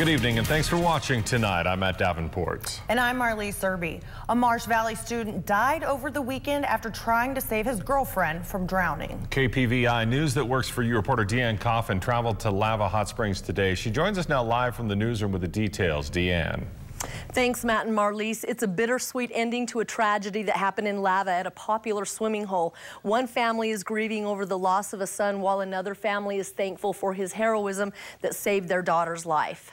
Good evening and thanks for watching tonight. I'm Matt Davenport. And I'm Marlee Serby. A Marsh Valley student died over the weekend after trying to save his girlfriend from drowning. KPVI News that works for you reporter Deanne Coffin traveled to Lava Hot Springs today. She joins us now live from the newsroom with the details. Deanne. Thanks, Matt and Marlise. It's a bittersweet ending to a tragedy that happened in Lava at a popular swimming hole. One family is grieving over the loss of a son, while another family is thankful for his heroism that saved their daughter's life.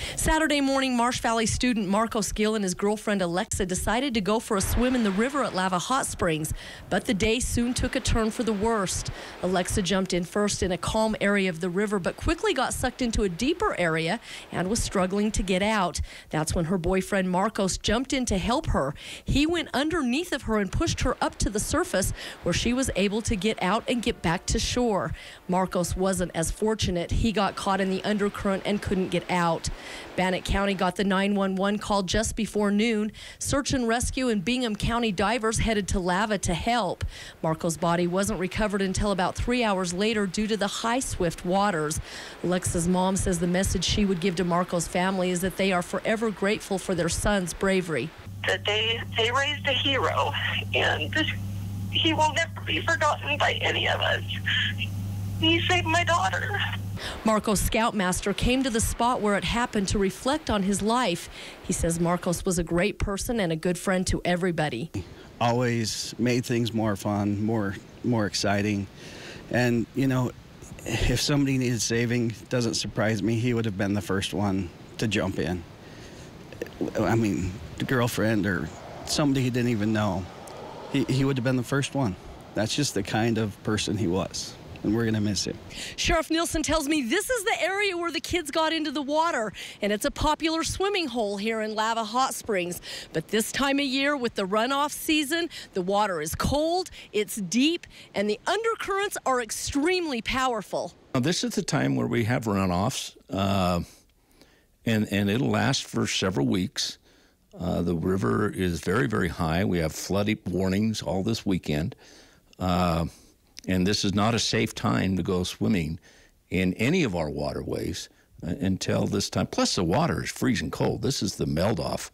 Saturday morning, Marsh Valley student Marcos Gill and his girlfriend Alexa decided to go for a swim in the river at Lava Hot Springs, but the day soon took a turn for the worst. Alexa jumped in first in a calm area of the river, but quickly got sucked into a deeper area and was struggling to get out. That's when her boyfriend Marcos jumped in to help her. He went underneath of her and pushed her up to the surface where she was able to get out and get back to shore. Marcos wasn't as fortunate. He got caught in the undercurrent and couldn't get out. Bannock County got the 911 call just before noon. Search and rescue and Bingham County divers headed to Lava to help. Marco's body wasn't recovered until about three hours later due to the high swift waters. Alexa's mom says the message she would give to Marco's family is that they are forever grateful for their son's bravery. That they, they raised a hero and he will never be forgotten by any of us. He saved my daughter. Marcos Scoutmaster came to the spot where it happened to reflect on his life. He says Marcos was a great person and a good friend to everybody. Always made things more fun, more more exciting. And you know, if somebody needed saving, doesn't surprise me, he would have been the first one to jump in. I mean, the girlfriend or somebody he didn't even know, he, he would have been the first one. That's just the kind of person he was and we're going to miss it. Sheriff Nielsen tells me this is the area where the kids got into the water, and it's a popular swimming hole here in Lava Hot Springs. But this time of year, with the runoff season, the water is cold, it's deep, and the undercurrents are extremely powerful. Now, this is the time where we have runoffs, uh, and, and it'll last for several weeks. Uh, the river is very, very high. We have flood warnings all this weekend. Uh, and this is not a safe time to go swimming in any of our waterways uh, until this time. Plus, the water is freezing cold. This is the melt off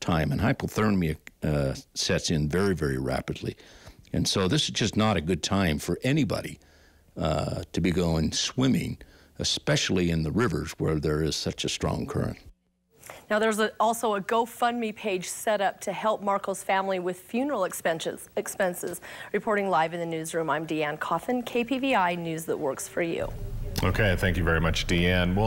time, and hypothermia uh, sets in very, very rapidly. And so, this is just not a good time for anybody uh, to be going swimming, especially in the rivers where there is such a strong current. Now, there's a, also a GoFundMe page set up to help Marco's family with funeral expenses. expenses. Reporting live in the newsroom, I'm Deanne Coffin, KPVI News that works for you. Okay, thank you very much, Deanne.